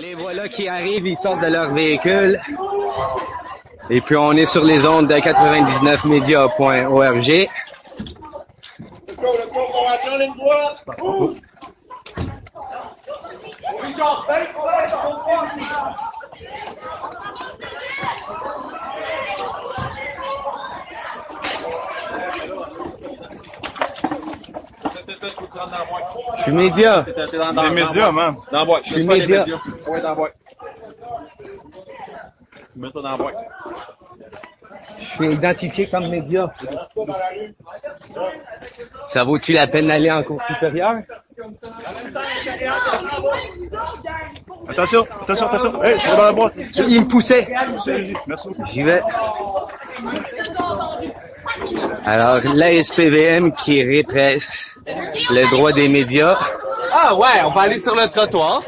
Les voilà qui arrivent, ils sortent de leur véhicule. Et puis on est sur les ondes de 99media.org. Je suis média. Les médias, man. Dans la boîte. Je suis média. Ouais, dans la boîte. Mets ça dans la boîte. Je suis identifié comme média. Ça vaut-tu la peine d'aller en cours supérieur? Attention, attention, attention. Hey, je suis dans la boîte. Il me poussait. Merci beaucoup. J'y vais. Alors, la SPVM qui répresse le droit des médias. Ah ouais, on va aller sur le trottoir.